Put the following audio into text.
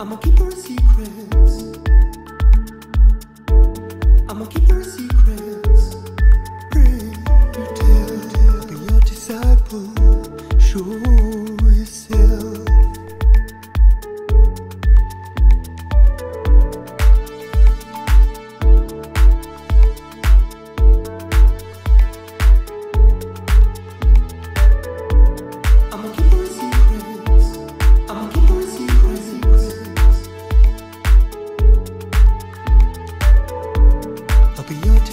I'm gonna keep her secrets. i'ma tell, your disciple. Sure. happy your.